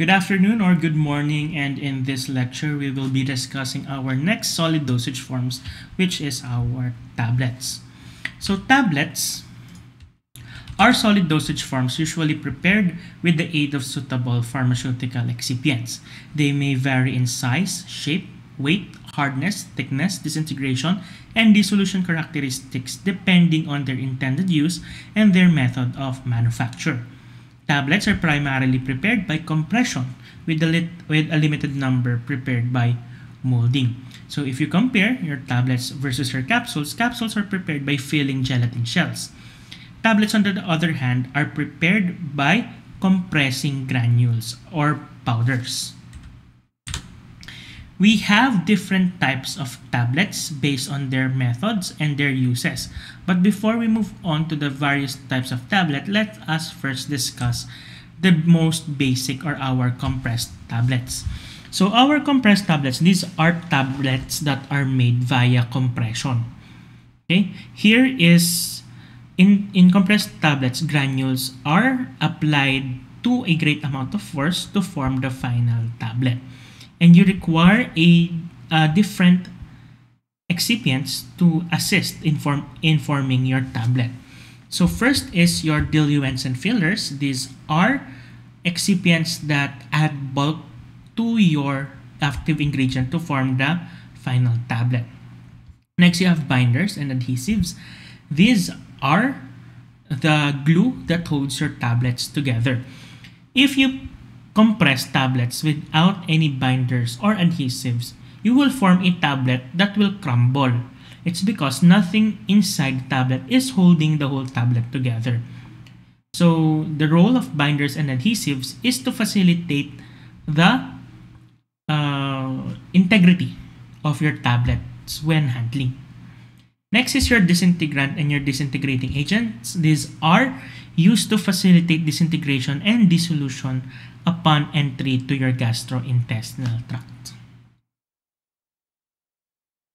Good afternoon or good morning and in this lecture we will be discussing our next solid dosage forms which is our tablets. So tablets are solid dosage forms usually prepared with the aid of suitable pharmaceutical excipients. They may vary in size, shape, weight, hardness, thickness, disintegration, and dissolution characteristics depending on their intended use and their method of manufacture. Tablets are primarily prepared by compression with a, with a limited number prepared by molding. So if you compare your tablets versus your capsules, capsules are prepared by filling gelatin shells. Tablets, on the other hand, are prepared by compressing granules or powders. We have different types of tablets based on their methods and their uses. But before we move on to the various types of tablet, let us first discuss the most basic or our compressed tablets. So our compressed tablets, these are tablets that are made via compression. Okay, here is in, in compressed tablets, granules are applied to a great amount of force to form the final tablet and you require a, a different excipients to assist in, form, in forming your tablet. So first is your diluents and fillers. These are excipients that add bulk to your active ingredient to form the final tablet. Next, you have binders and adhesives. These are the glue that holds your tablets together. If you compress tablets without any binders or adhesives, you will form a tablet that will crumble. It's because nothing inside the tablet is holding the whole tablet together. So the role of binders and adhesives is to facilitate the uh, integrity of your tablets when handling. Next is your disintegrant and your disintegrating agents. These are used to facilitate disintegration and dissolution upon entry to your gastrointestinal tract.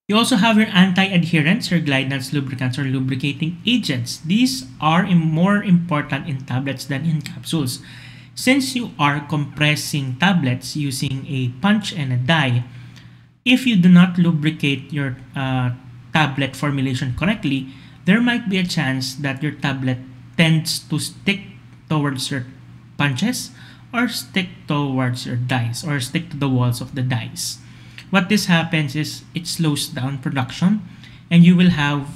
You also have your anti-adherents, your glidants, lubricants, or lubricating agents. These are more important in tablets than in capsules. Since you are compressing tablets using a punch and a die, if you do not lubricate your uh, tablet formulation correctly, there might be a chance that your tablet tends to stick towards your punches or stick towards your dies or stick to the walls of the dies. What this happens is it slows down production and you will have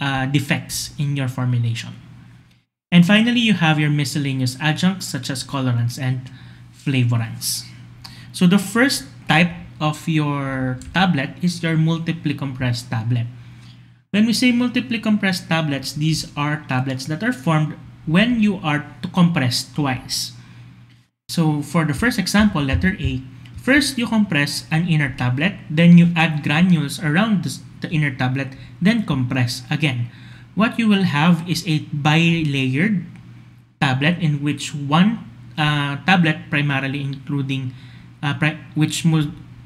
uh, defects in your formulation. And finally, you have your miscellaneous adjuncts such as colorants and flavorants. So the first type of your tablet is your multiply compressed tablet. When we say multiply compressed tablets, these are tablets that are formed when you are to compress twice. So for the first example, letter A, first you compress an inner tablet, then you add granules around the, the inner tablet, then compress again. What you will have is a bi-layered tablet in which one uh, tablet primarily including uh, pri which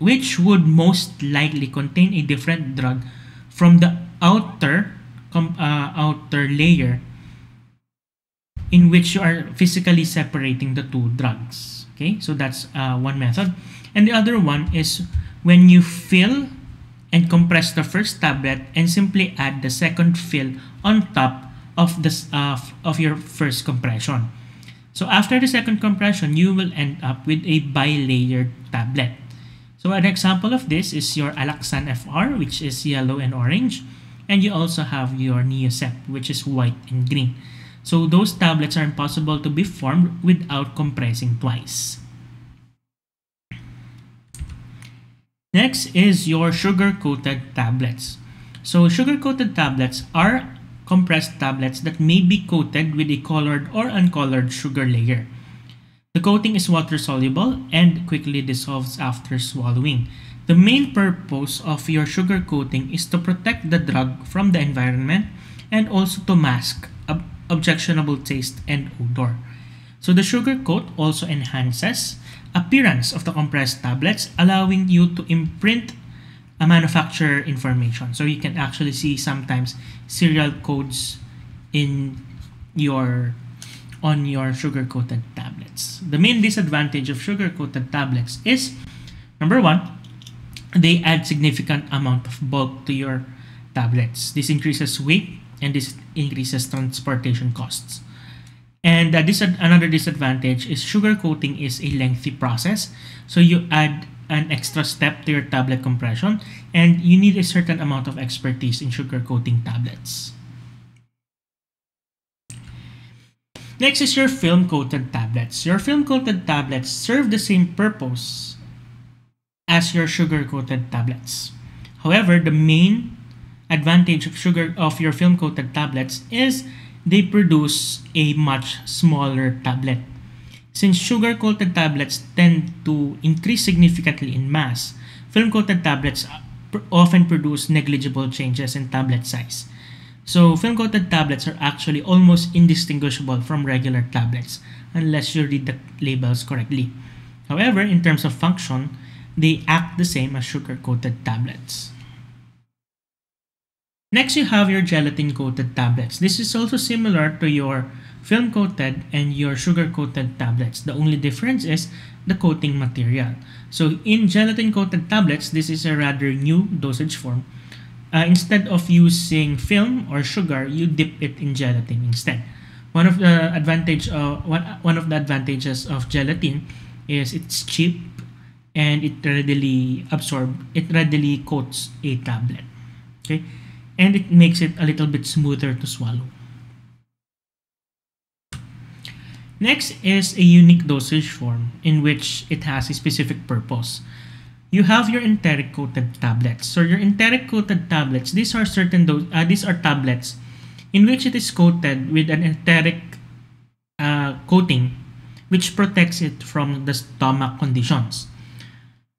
which would most likely contain a different drug from the outer uh, outer layer in which you are physically separating the two drugs. Okay, so that's uh, one method. And the other one is when you fill and compress the first tablet and simply add the second fill on top of this uh, of your first compression. So after the second compression, you will end up with a bilayered tablet. So an example of this is your Alaxan FR, which is yellow and orange. And you also have your Neozep, which is white and green. So those tablets are impossible to be formed without compressing twice. Next is your sugar-coated tablets. So sugar-coated tablets are compressed tablets that may be coated with a colored or uncolored sugar layer. The coating is water-soluble and quickly dissolves after swallowing. The main purpose of your sugar coating is to protect the drug from the environment and also to mask objectionable taste and odor. So the sugar coat also enhances appearance of the compressed tablets, allowing you to imprint a manufacturer information. So you can actually see sometimes serial codes in your on your sugar-coated tablets. The main disadvantage of sugar-coated tablets is, number one, they add significant amount of bulk to your tablets. This increases weight and this increases transportation costs. And uh, this another disadvantage is sugar coating is a lengthy process. So you add an extra step to your tablet compression and you need a certain amount of expertise in sugar coating tablets. Next is your film coated tablets. Your film coated tablets serve the same purpose as your sugar coated tablets. However, the main advantage of sugar of your film coated tablets is they produce a much smaller tablet. Since sugar coated tablets tend to increase significantly in mass, film coated tablets often produce negligible changes in tablet size. So, film coated tablets are actually almost indistinguishable from regular tablets unless you read the labels correctly. However, in terms of function, they act the same as sugar coated tablets. Next, you have your gelatin coated tablets. This is also similar to your film coated and your sugar coated tablets. The only difference is the coating material. So in gelatin coated tablets, this is a rather new dosage form. Uh, instead of using film or sugar, you dip it in gelatin instead. One of the advantage of one, one of the advantages of gelatin is it's cheap and it readily absorb it readily coats a tablet. Okay and it makes it a little bit smoother to swallow. Next is a unique dosage form in which it has a specific purpose. You have your enteric coated tablets. So your enteric coated tablets, these are certain uh, these are tablets in which it is coated with an enteric uh, coating which protects it from the stomach conditions.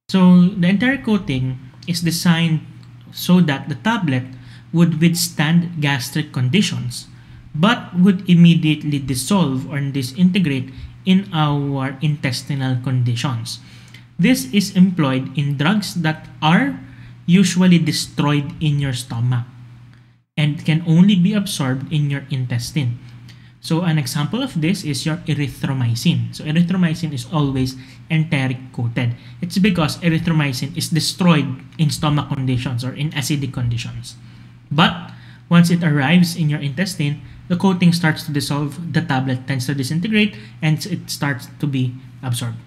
So the enteric coating is designed so that the tablet would withstand gastric conditions but would immediately dissolve or disintegrate in our intestinal conditions. This is employed in drugs that are usually destroyed in your stomach and can only be absorbed in your intestine. So an example of this is your erythromycin. So erythromycin is always enteric coated. It's because erythromycin is destroyed in stomach conditions or in acidic conditions. But once it arrives in your intestine, the coating starts to dissolve, the tablet tends to disintegrate, and it starts to be absorbed.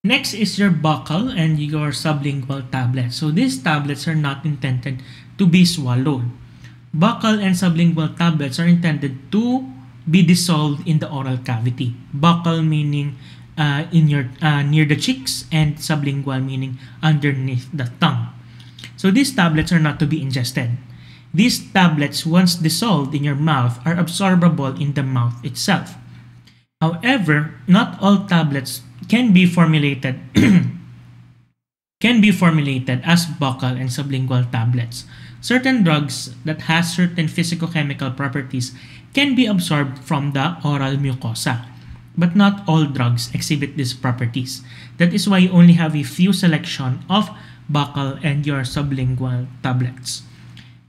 Next is your buccal and your sublingual tablets. So these tablets are not intended to be swallowed. Buccal and sublingual tablets are intended to be dissolved in the oral cavity. Buccal meaning uh, in your uh, near the cheeks and sublingual meaning underneath the tongue. So these tablets are not to be ingested. These tablets, once dissolved in your mouth, are absorbable in the mouth itself. However, not all tablets can be formulated can be formulated as buccal and sublingual tablets. Certain drugs that has certain physicochemical properties can be absorbed from the oral mucosa but not all drugs exhibit these properties. That is why you only have a few selection of buccal and your sublingual tablets.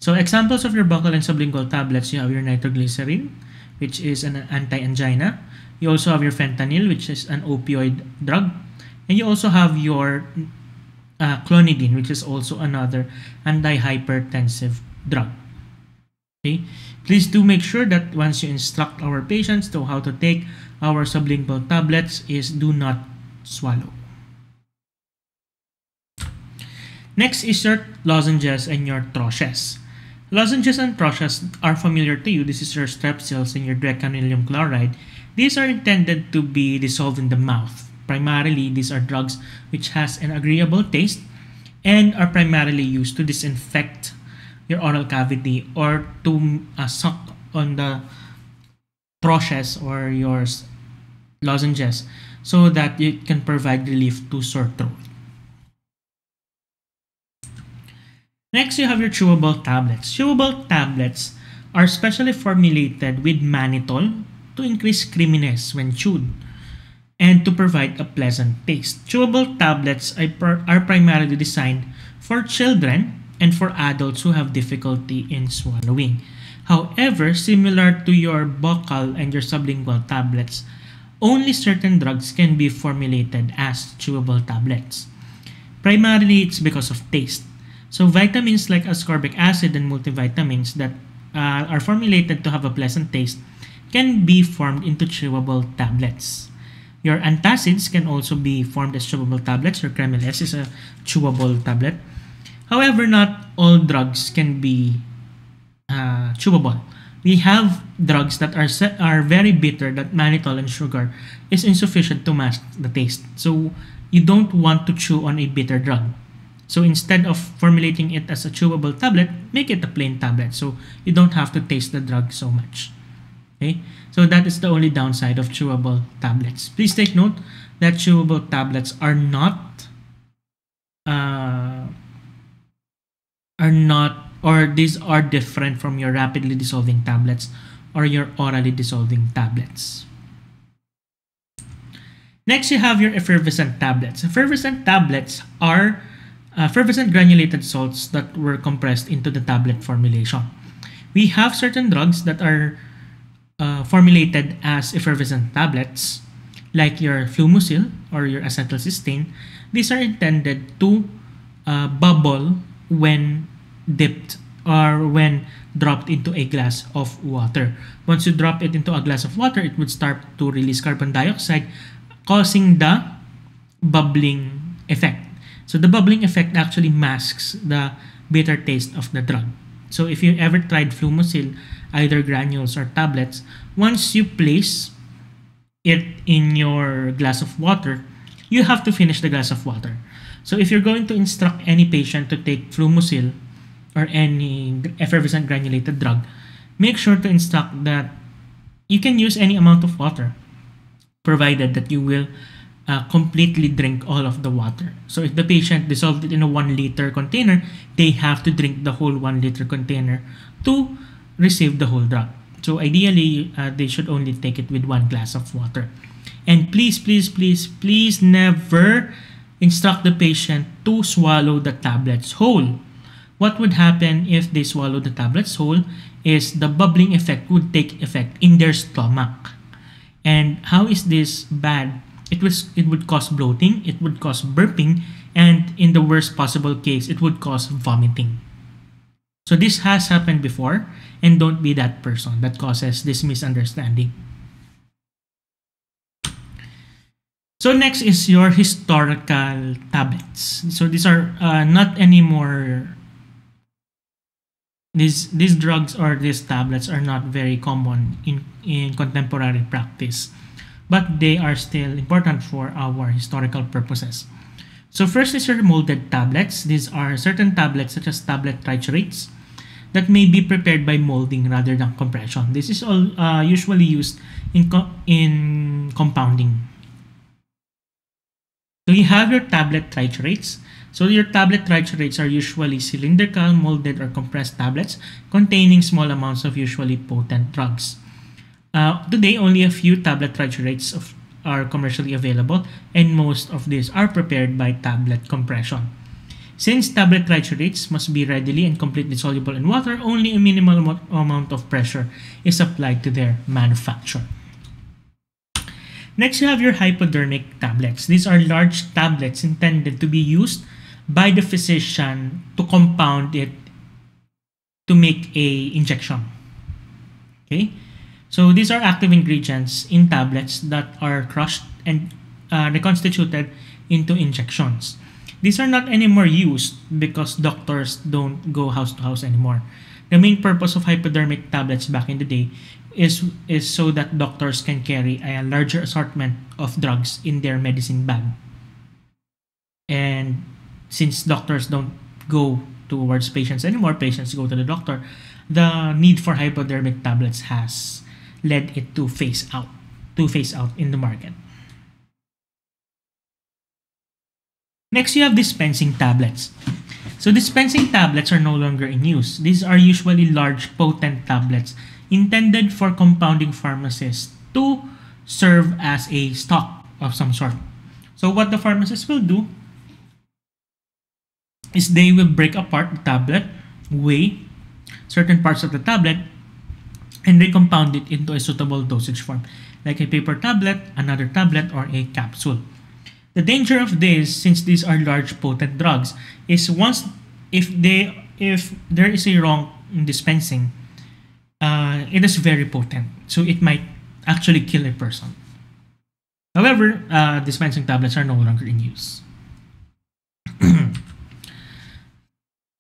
So examples of your buccal and sublingual tablets, you have your nitroglycerin, which is an anti-angina. You also have your fentanyl, which is an opioid drug. And you also have your uh, clonidine, which is also another antihypertensive drug. Okay, please do make sure that once you instruct our patients to how to take our sublingual tablets is do not swallow. Next is your lozenges and your troches. Lozenges and troches are familiar to you. This is your strepsils and your dequalinium chloride. These are intended to be dissolved in the mouth. Primarily, these are drugs which has an agreeable taste and are primarily used to disinfect your oral cavity or to uh, suck on the troches or your lozenges so that you can provide relief to sore throat. Next, you have your chewable tablets. Chewable tablets are specially formulated with mannitol to increase creaminess when chewed and to provide a pleasant taste. Chewable tablets are primarily designed for children and for adults who have difficulty in swallowing. However, similar to your buccal and your sublingual tablets, only certain drugs can be formulated as chewable tablets. Primarily, it's because of taste. So vitamins like ascorbic acid and multivitamins that uh, are formulated to have a pleasant taste can be formed into chewable tablets. Your antacids can also be formed as chewable tablets. Your Kremil-S is a chewable tablet. However, not all drugs can be uh, chewable. We have drugs that are are very bitter that mannitol and sugar is insufficient to mask the taste. So you don't want to chew on a bitter drug. So instead of formulating it as a chewable tablet, make it a plain tablet so you don't have to taste the drug so much. Okay, so that is the only downside of chewable tablets. Please take note that chewable tablets are not uh, are not or these are different from your rapidly dissolving tablets or your orally dissolving tablets. Next, you have your effervescent tablets. Effervescent tablets are uh, effervescent granulated salts that were compressed into the tablet formulation. We have certain drugs that are uh, formulated as effervescent tablets, like your Fluimucil or your acetylcysteine. These are intended to uh, bubble when dipped or when dropped into a glass of water. Once you drop it into a glass of water, it would start to release carbon dioxide, causing the bubbling effect. So the bubbling effect actually masks the bitter taste of the drug. So if you ever tried Fluimucil, either granules or tablets, once you place it in your glass of water, you have to finish the glass of water. So if you're going to instruct any patient to take Fluimucil or any effervescent granulated drug, make sure to instruct that you can use any amount of water, provided that you will uh, completely drink all of the water. So if the patient dissolved it in a one liter container, they have to drink the whole one liter container to receive the whole drug. So ideally, uh, they should only take it with one glass of water. And please, please, please, please never instruct the patient to swallow the tablets whole what would happen if they swallow the tablets whole is the bubbling effect would take effect in their stomach. And how is this bad? It was it would cause bloating, it would cause burping, and in the worst possible case, it would cause vomiting. So this has happened before, and don't be that person that causes this misunderstanding. So next is your historical tablets. So these are uh, not anymore these these drugs or these tablets are not very common in in contemporary practice but they are still important for our historical purposes. So first is your molded tablets. These are certain tablets such as tablet triturates that may be prepared by molding rather than compression. This is all uh, usually used in co in compounding. So you have your tablet triturates so your tablet triturates are usually cylindrical, molded, or compressed tablets containing small amounts of usually potent drugs. Uh, today, only a few tablet triturates of, are commercially available, and most of these are prepared by tablet compression. Since tablet triturates must be readily and completely soluble in water, only a minimal amount of pressure is applied to their manufacture. Next, you have your hypodermic tablets. These are large tablets intended to be used by the physician to compound it to make a injection. Okay, so these are active ingredients in tablets that are crushed and uh, reconstituted into injections. These are not anymore used because doctors don't go house to house anymore. The main purpose of hypodermic tablets back in the day is is so that doctors can carry a larger assortment of drugs in their medicine bag. And since doctors don't go towards patients anymore, patients go to the doctor, the need for hypodermic tablets has led it to phase out, to phase out in the market. Next, you have dispensing tablets. So dispensing tablets are no longer in use. These are usually large, potent tablets intended for compounding pharmacists to serve as a stock of some sort. So what the pharmacist will do is they will break apart the tablet, weigh certain parts of the tablet, and they compound it into a suitable dosage form, like a paper tablet, another tablet, or a capsule. The danger of this, since these are large potent drugs, is once if they if there is a wrong in dispensing, uh, it is very potent, so it might actually kill a person. However, uh, dispensing tablets are no longer in use.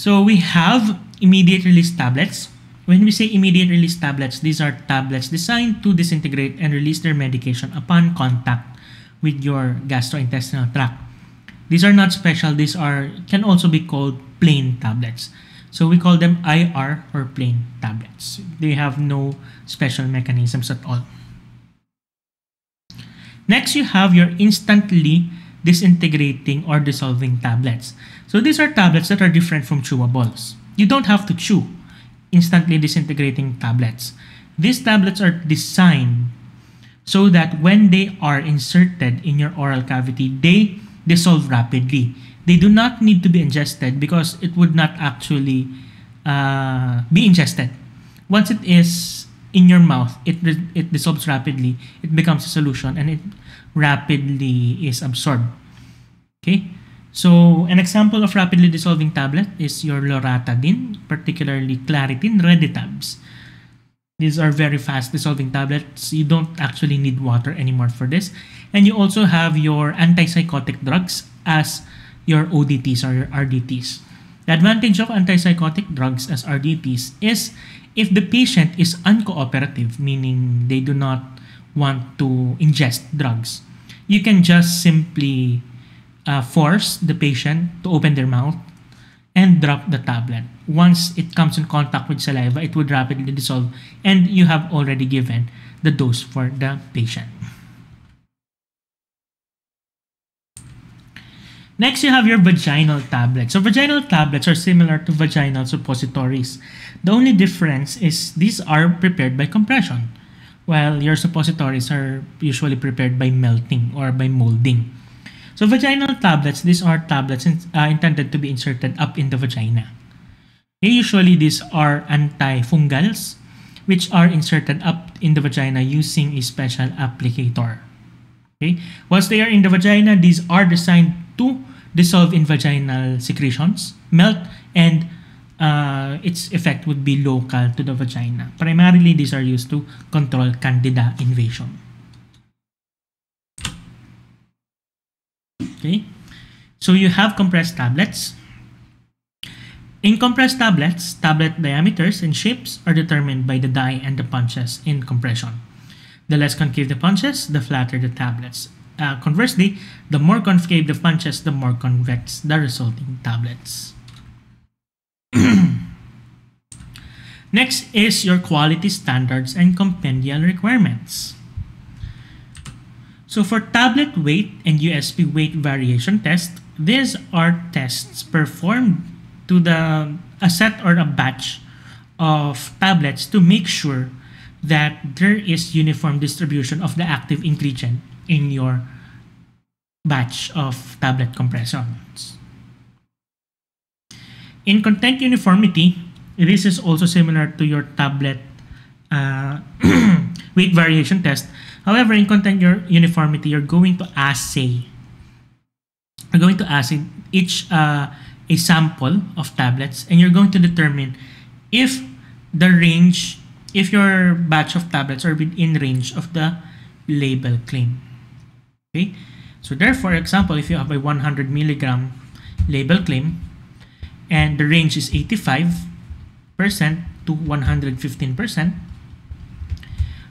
so we have immediate release tablets. When we say immediate release tablets, these are tablets designed to disintegrate and release their medication upon contact with your gastrointestinal tract. These are not special, these are can also be called plain tablets. So we call them IR or plain tablets. They have no special mechanisms at all. Next, you have your instantly disintegrating or dissolving tablets. So these are tablets that are different from chewables. You don't have to chew instantly disintegrating tablets. These tablets are designed so that when they are inserted in your oral cavity, they dissolve rapidly. They do not need to be ingested because it would not actually uh, be ingested. Once it is in your mouth, it, it dissolves rapidly, it becomes a solution, and it rapidly is absorbed. Okay, so an example of rapidly dissolving tablet is your loratadine, particularly Claritin Reditabs. These are very fast dissolving tablets. You don't actually need water anymore for this. And you also have your antipsychotic drugs as your ODTs or your RDTs. The advantage of antipsychotic drugs as RDTs is if the patient is uncooperative, meaning they do not want to ingest drugs, you can just simply uh, force the patient to open their mouth and drop the tablet. Once it comes in contact with saliva, it would rapidly dissolve and you have already given the dose for the patient. Next, you have your vaginal tablets. So vaginal tablets are similar to vaginal suppositories. The only difference is these are prepared by compression, while your suppositories are usually prepared by melting or by molding. So vaginal tablets, these are tablets in, uh, intended to be inserted up in the vagina. Usually these are antifungals, which are inserted up in the vagina using a special applicator. Okay, once they are in the vagina, these are designed to dissolve in vaginal secretions, melt, and uh, its effect would be local to the vagina. Primarily, these are used to control candida invasion. Okay, so you have compressed tablets. In compressed tablets, tablet diameters and shapes are determined by the die and the punches in compression. The less concave the punches, the flatter the tablets. Uh, conversely, the more concave the punches, the more convex the resulting tablets. Next is your quality standards and compendial requirements. So for tablet weight and USP weight variation test, these are tests performed to the a set or a batch of tablets to make sure that there is uniform distribution of the active ingredient in your batch of tablet compressions. In content uniformity, this is also similar to your tablet uh, weight variation test. However, in content your uniformity, you're going to assay. You're going to assay each uh, a sample of tablets, and you're going to determine if the range, if your batch of tablets are within range of the label claim. Okay, so therefore, for example, if you have a 100 milligram label claim, and the range is 85% to 115%.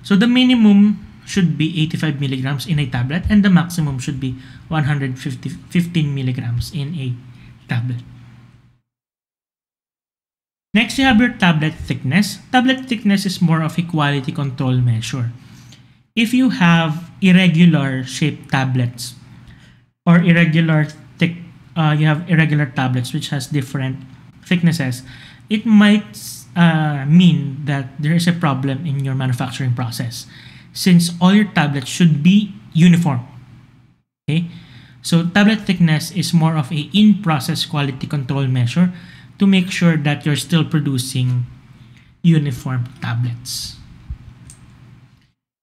So the minimum should be 85 milligrams in a tablet and the maximum should be 115 milligrams in a tablet. Next, you have your tablet thickness. Tablet thickness is more of a quality control measure. If you have irregular shaped tablets or irregular uh, you have irregular tablets which has different thicknesses, it might uh, mean that there is a problem in your manufacturing process since all your tablets should be uniform. Okay, so tablet thickness is more of a in-process quality control measure to make sure that you're still producing uniform tablets.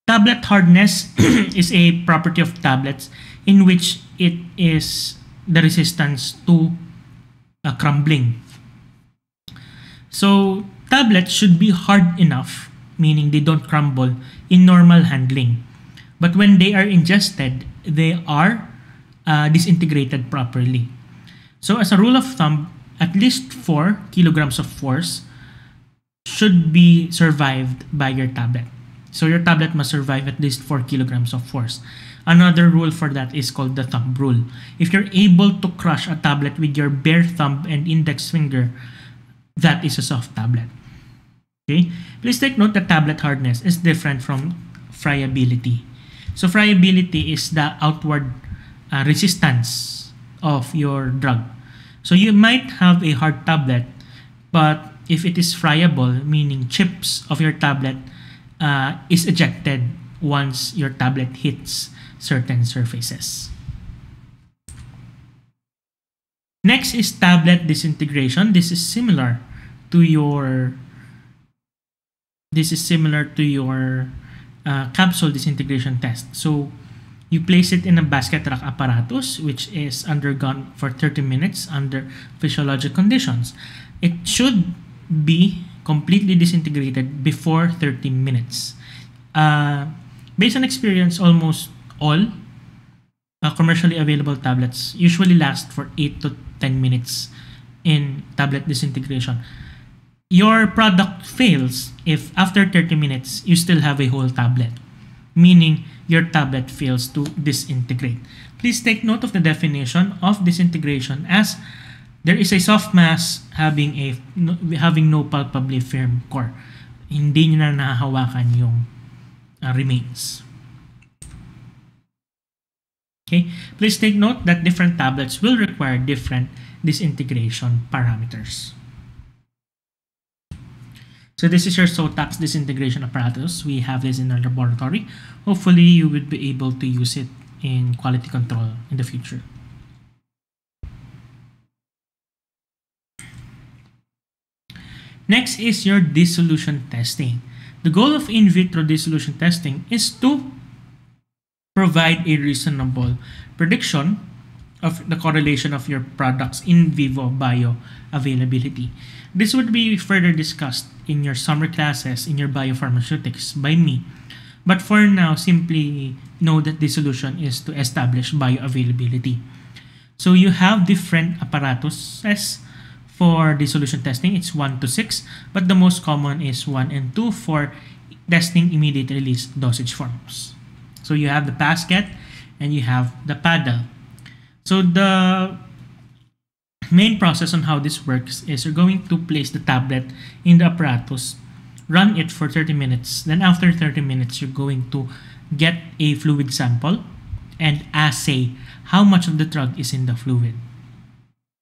Tablet hardness is a property of tablets in which it is the resistance to uh, crumbling. So tablets should be hard enough, meaning they don't crumble in normal handling. But when they are ingested, they are uh, disintegrated properly. So as a rule of thumb, at least 4 kilograms of force should be survived by your tablet. So your tablet must survive at least 4 kilograms of force. Another rule for that is called the thumb rule. If you're able to crush a tablet with your bare thumb and index finger, that is a soft tablet. Okay? Please take note that tablet hardness is different from friability. So friability is the outward uh, resistance of your drug. So you might have a hard tablet, but if it is friable, meaning chips of your tablet uh, is ejected once your tablet hits certain surfaces. Next is tablet disintegration. This is similar to your this is similar to your uh, capsule disintegration test. So you place it in a basket rack apparatus which is undergone for 30 minutes under physiologic conditions. It should be completely disintegrated before 30 minutes. Uh, based on experience, almost all uh, commercially available tablets usually last for 8 to 10 minutes in tablet disintegration. Your product fails if after 30 minutes you still have a whole tablet, meaning your tablet fails to disintegrate. Please take note of the definition of disintegration as there is a soft mass having a having no palpably firm core. Hindi niyo na nahahawakan yung uh, remains. Okay, please take note that different tablets will require different disintegration parameters. So this is your SOTAX disintegration apparatus. We have this in our laboratory. Hopefully you would be able to use it in quality control in the future. Next is your dissolution testing. The goal of in vitro dissolution testing is to provide a reasonable prediction of the correlation of your products in vivo bioavailability. This would be further discussed in your summer classes in your biopharmaceutics by me. But for now, simply know that the solution is to establish bioavailability. So you have different apparatuses for dissolution testing, it's 1 to 6, but the most common is 1 and 2 for testing immediate release dosage forms. So you have the basket and you have the paddle. So the main process on how this works is you're going to place the tablet in the apparatus, run it for 30 minutes. Then after 30 minutes, you're going to get a fluid sample and assay how much of the drug is in the fluid.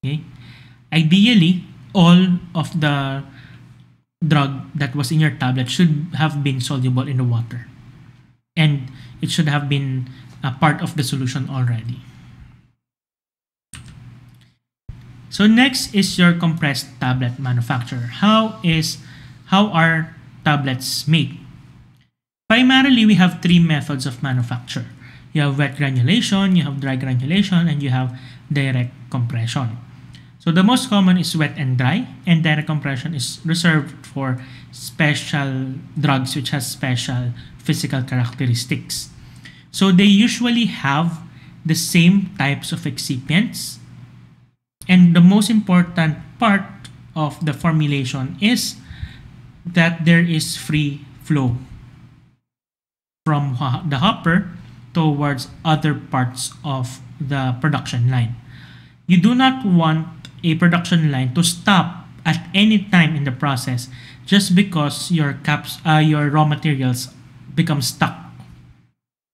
Okay. Ideally, all of the drug that was in your tablet should have been soluble in the water. And it should have been a part of the solution already. So next is your compressed tablet manufacture. How is how are tablets made? Primarily, we have three methods of manufacture. You have wet granulation, you have dry granulation, and you have direct compression. So the most common is wet and dry, and direct compression is reserved for special drugs which has special physical characteristics. So they usually have the same types of excipients, and the most important part of the formulation is that there is free flow from the hopper towards other parts of the production line. You do not want a production line to stop at any time in the process just because your caps uh, your raw materials become stuck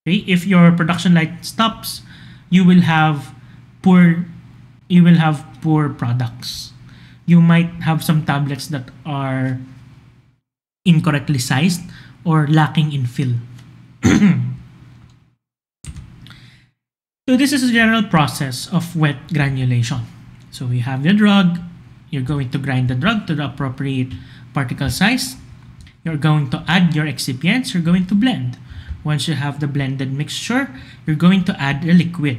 okay if your production line stops you will have poor you will have poor products you might have some tablets that are incorrectly sized or lacking in fill so this is a general process of wet granulation so you have your drug, you're going to grind the drug to the appropriate particle size. You're going to add your excipients, you're going to blend. once you have the blended mixture, you're going to add the liquid.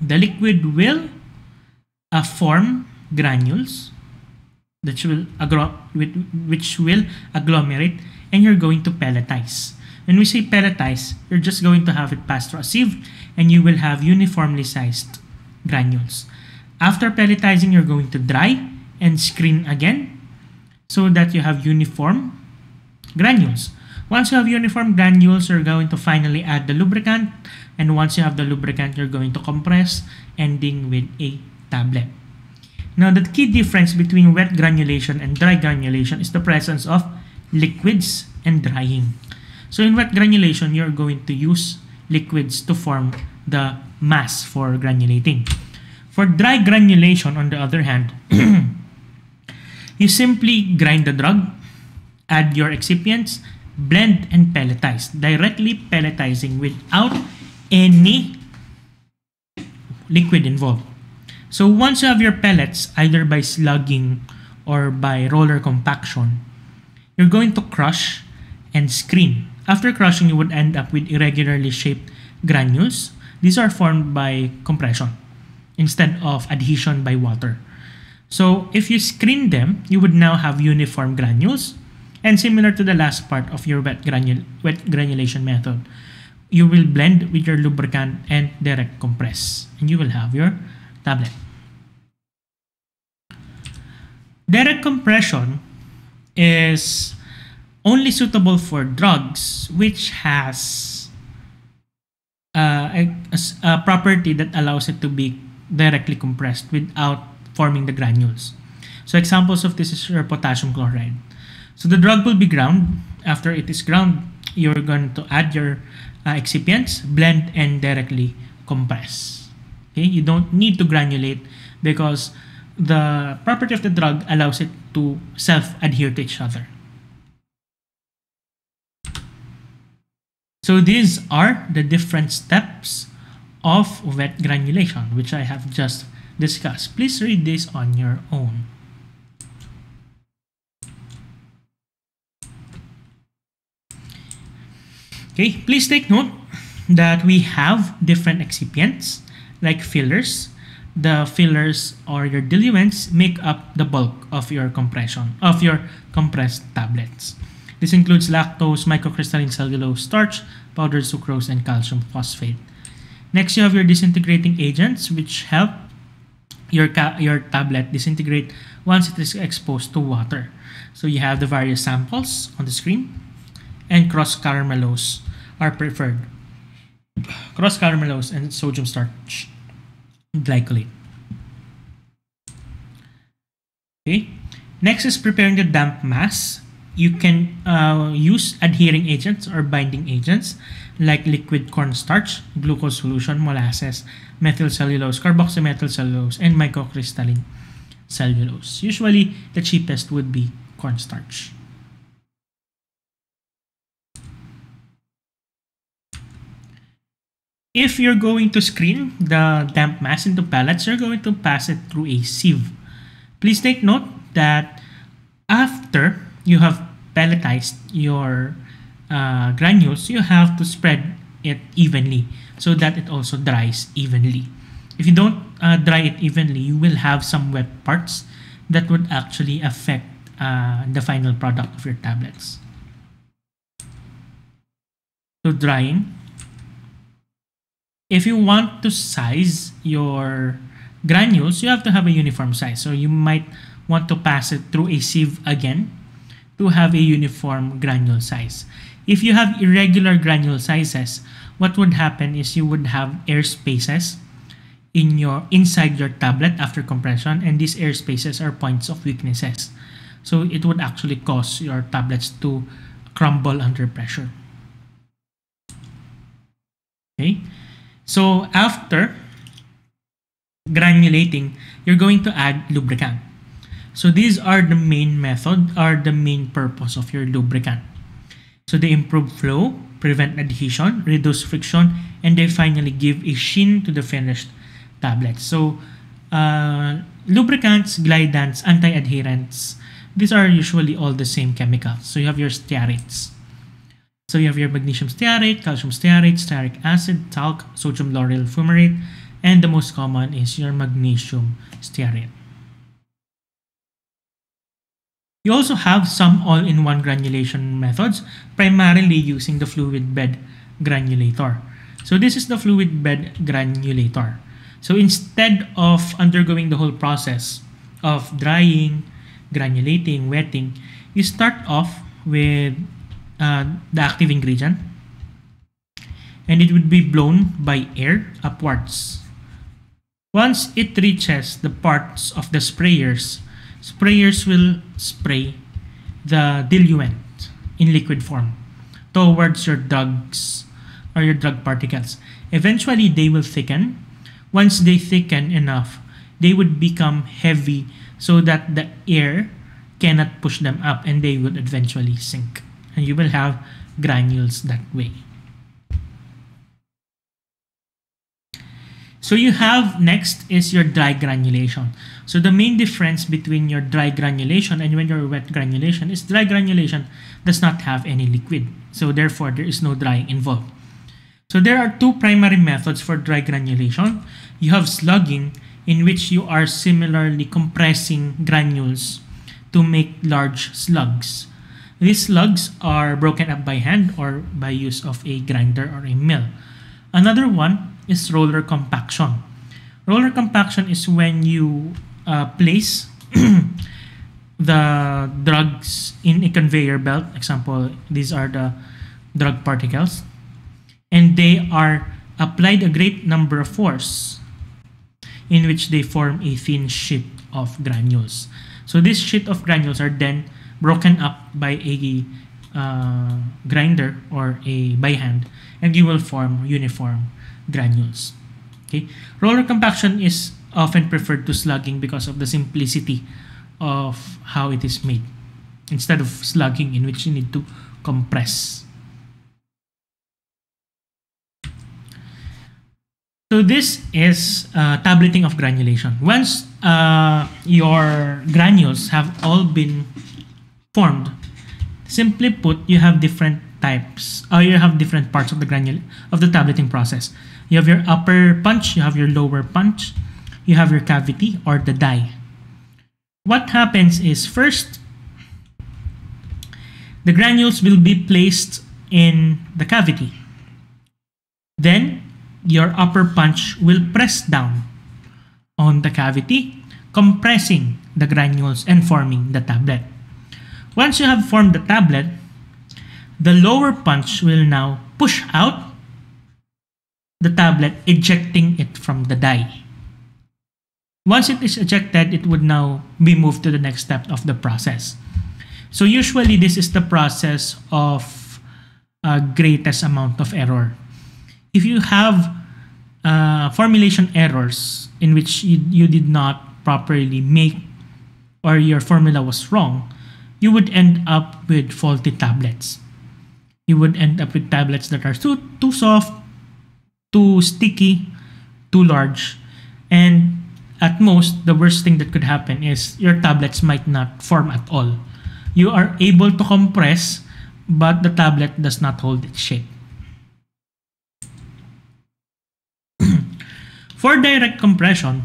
The liquid will uh, form granules that will which will agglomerate and you're going to pelletize. When we say pelletize, you're just going to have it pass through a sieve and you will have uniformly sized granules. After pelletizing, you're going to dry and screen again so that you have uniform granules. Once you have uniform granules, you're going to finally add the lubricant. And once you have the lubricant, you're going to compress, ending with a tablet. Now, the key difference between wet granulation and dry granulation is the presence of liquids and drying. So in wet granulation, you're going to use liquids to form the mass for granulating. For dry granulation, on the other hand, you simply grind the drug, add your excipients, blend and pelletize, directly pelletizing without any liquid involved. So once you have your pellets, either by slugging or by roller compaction, you're going to crush and screen. After crushing, you would end up with irregularly shaped granules. These are formed by compression instead of adhesion by water. So if you screen them, you would now have uniform granules. And similar to the last part of your wet, granul wet granulation method, you will blend with your lubricant and direct compress. And you will have your tablet. Direct compression is only suitable for drugs which has uh, a, a, property that allows it to be directly compressed without forming the granules. So examples of this is your potassium chloride. So the drug will be ground. After it is ground, you're going to add your uh, excipients, blend, and directly compress. Okay, you don't need to granulate because the property of the drug allows it to self-adhere to each other. So these are the different steps of wet granulation, which I have just discussed. Please read this on your own. Okay, please take note that we have different excipients like fillers. The fillers or your diluents make up the bulk of your compression, of your compressed tablets. This includes lactose, microcrystalline cellulose, starch, powdered sucrose, and calcium phosphate. Next, you have your disintegrating agents, which help your, your tablet disintegrate once it is exposed to water. So you have the various samples on the screen, and croscarmellose are preferred croscarmellose and sodium starch glycolate. Okay. Next is preparing the damp mass. You can uh, use adhering agents or binding agents like liquid cornstarch, glucose solution, molasses, methyl cellulose, carboxymethyl cellulose, and microcrystalline cellulose. Usually, the cheapest would be cornstarch. If you're going to screen the damp mass into pellets, you're going to pass it through a sieve. Please take note that after you have pelletized your uh, granules, you have to spread it evenly so that it also dries evenly. If you don't uh, dry it evenly, you will have some wet parts that would actually affect uh, the final product of your tablets. So drying if you want to size your granules, you have to have a uniform size. So you might want to pass it through a sieve again to have a uniform granule size. If you have irregular granule sizes, what would happen is you would have air spaces in your inside your tablet after compression and these air spaces are points of weaknesses. So it would actually cause your tablets to crumble under pressure. Okay. So after granulating, you're going to add lubricant. So these are the main method, are the main purpose of your lubricant. So they improve flow, prevent adhesion, reduce friction, and they finally give a sheen to the finished tablet. So uh, lubricants, glidants, anti-adherents, these are usually all the same chemicals. So you have your stearates. So you have your magnesium stearate, calcium stearate, stearic acid, talc, sodium lauryl fumarate, and the most common is your magnesium stearate. You also have some all-in-one granulation methods, primarily using the fluid bed granulator. So this is the fluid bed granulator. So instead of undergoing the whole process of drying, granulating, wetting, you start off with uh, the active ingredient and it would be blown by air upwards. Once it reaches the parts of the sprayers, sprayers will spray the diluent in liquid form towards your drugs or your drug particles. Eventually, they will thicken. Once they thicken enough, they would become heavy so that the air cannot push them up and they would eventually sink. And you will have granules that way. So you have next is your dry granulation. So the main difference between your dry granulation and when your wet granulation is dry granulation does not have any liquid. So therefore there is no drying involved. So there are two primary methods for dry granulation. You have slugging in which you are similarly compressing granules to make large slugs. These slugs are broken up by hand or by use of a grinder or a mill. Another one is roller compaction. Roller compaction is when you uh, place the drugs in a conveyor belt. Example, these are the drug particles. And they are applied a great number of force in which they form a thin sheet of granules. So this sheet of granules are then broken up by a uh, grinder or a by hand and you will form uniform granules. Okay, roller compaction is often preferred to slugging because of the simplicity of how it is made instead of slugging in which you need to compress. So this is uh, tableting of granulation. Once uh, your granules have all been formed, simply put, you have different types, or you have different parts of the granule of the tableting process. You have your upper punch, you have your lower punch, you have your cavity or the die. What happens is first, the granules will be placed in the cavity. Then your upper punch will press down on the cavity, compressing the granules and forming the tablet. Once you have formed the tablet, the lower punch will now push out the tablet, ejecting it from the die. Once it is ejected, it would now be moved to the next step of the process. So usually this is the process of uh, greatest amount of error. If you have uh, formulation errors in which you, you did not properly make or your formula was wrong, you would end up with faulty tablets. You would end up with tablets that are too, too soft, too sticky, too large, and at most, the worst thing that could happen is your tablets might not form at all. You are able to compress, but the tablet does not hold its shape. For direct compression,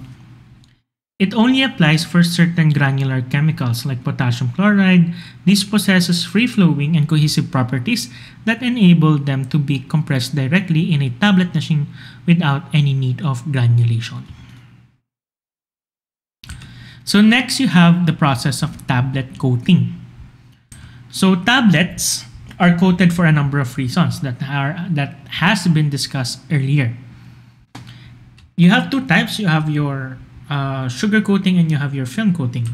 it only applies for certain granular chemicals like potassium chloride. This possesses free-flowing and cohesive properties that enable them to be compressed directly in a tablet machine without any need of granulation. So next you have the process of tablet coating. So tablets are coated for a number of reasons that are that has been discussed earlier you have two types. You have your uh, sugar coating and you have your film coating.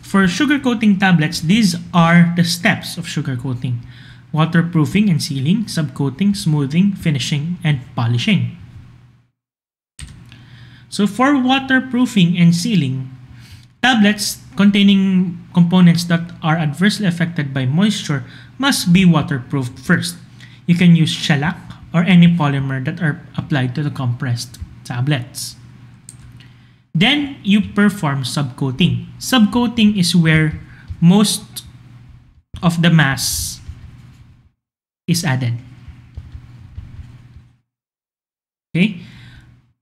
For sugar coating tablets, these are the steps of sugar coating. Waterproofing and sealing, subcoating, smoothing, finishing, and polishing. So for waterproofing and sealing, tablets containing components that are adversely affected by moisture must be waterproofed first. You can use shellac or any polymer that are applied to the compressed tablets. Then you perform subcoating. Subcoating is where most of the mass is added. Okay,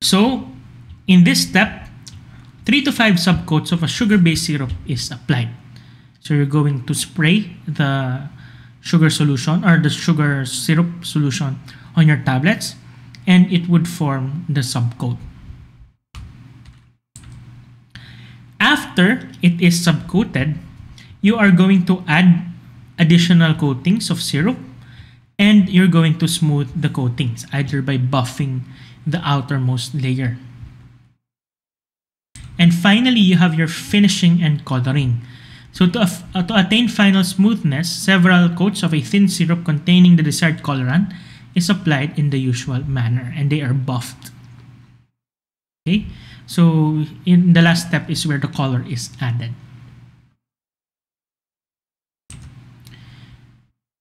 so in this step, 3 to 5 subcoats of a sugar-based syrup is applied. So you're going to spray the sugar solution or the sugar syrup solution on your tablets and it would form the subcoat. After it is subcoated, you are going to add additional coatings of syrup and you're going to smooth the coatings either by buffing the outermost layer. And finally, you have your finishing and coloring. So to, uh, to attain final smoothness, several coats of a thin syrup containing the desired colorant is applied in the usual manner and they are buffed. Okay, so in the last step is where the color is added.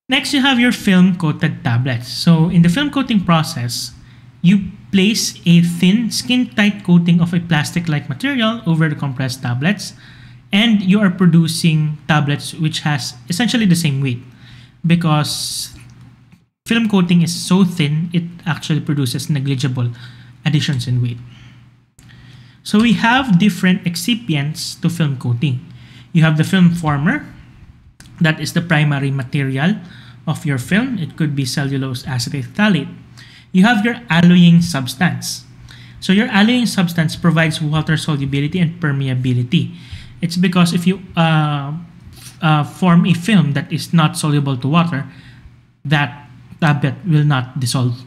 Next, you have your film coated tablets. So in the film coating process, you place a thin skin tight coating of a plastic like material over the compressed tablets and you are producing tablets which has essentially the same weight because film coating is so thin it actually produces negligible additions in weight. So we have different excipients to film coating. You have the film former, that is the primary material of your film. It could be cellulose acetate phthalate. You have your alloying substance. So your alloying substance provides water solubility and permeability. It's because if you uh, uh, form a film that is not soluble to water, that tablet will not dissolve.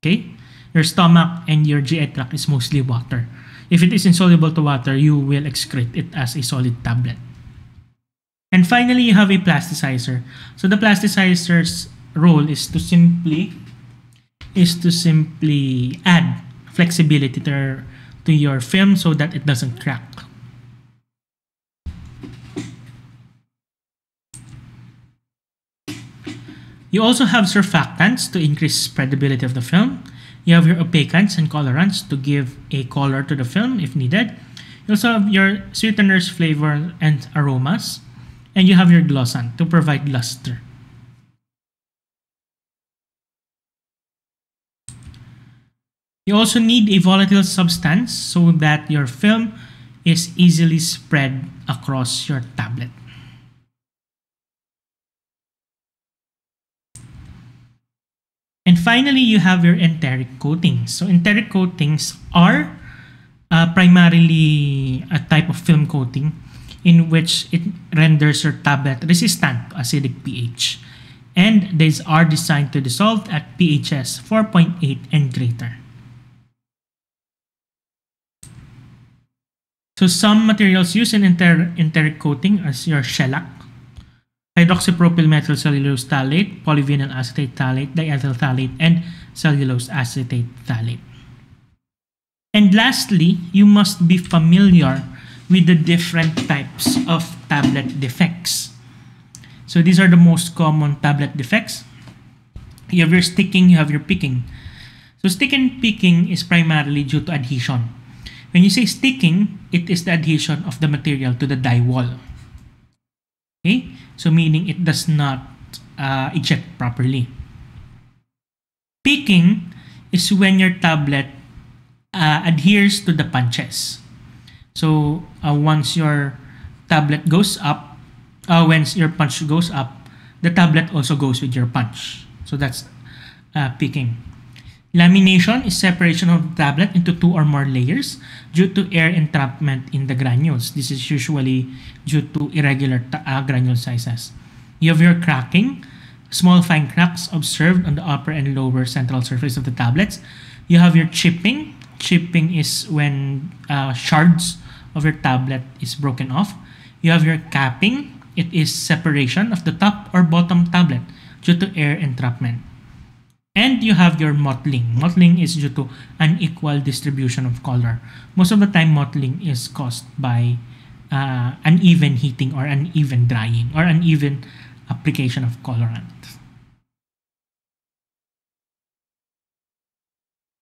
Okay? Your stomach and your GI tract is mostly water. If it is insoluble to water, you will excrete it as a solid tablet. And finally, you have a plasticizer. So the plasticizer's role is to simply is to simply add flexibility to, to your film so that it doesn't crack. You also have surfactants to increase spreadability of the film. You have your opacants and colorants to give a color to the film if needed. You also have your sweeteners, flavor, and aromas and you have your glossant to provide luster. You also need a volatile substance so that your film is easily spread across your tablet. And finally, you have your enteric coatings. So enteric coatings are uh, primarily a type of film coating in which it renders your tablet resistant to acidic pH. And these are designed to dissolve at pHs 4.8 and greater. So some materials used in enter enteric coating are your shellac, hydroxypropyl methyl cellulose phthalate, polyvinyl acetate phthalate, diethyl phthalate, and cellulose acetate phthalate. And lastly, you must be familiar with the different types of tablet defects. So these are the most common tablet defects. You have your sticking, you have your picking. So sticking and picking is primarily due to adhesion. When you say sticking, it is the adhesion of the material to the die wall. Okay, so meaning it does not uh, eject properly. Picking is when your tablet uh, adheres to the punches. So uh, once your tablet goes up, uh, once your punch goes up, the tablet also goes with your punch. So that's uh, picking. Lamination is separation of the tablet into two or more layers due to air entrapment in the granules. This is usually due to irregular uh, granule sizes. You have your cracking, small fine cracks observed on the upper and lower central surface of the tablets. You have your chipping. Chipping is when uh, shards of your tablet is broken off. You have your capping. It is separation of the top or bottom tablet due to air entrapment. And you have your mottling. Mottling is due to unequal distribution of color. Most of the time, mottling is caused by uh, uneven heating or uneven drying or uneven application of colorant.